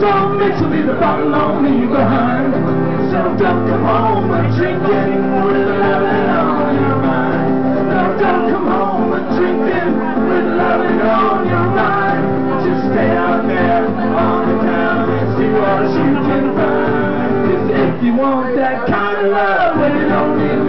bitch will leave the bottle on me behind. So don't come home and drinking with loving on your mind. No, don't come home and drinking with loving on your mind. Just stay out there on the town and see what you can find. 'Cause if you want that kind of love, well, you don't need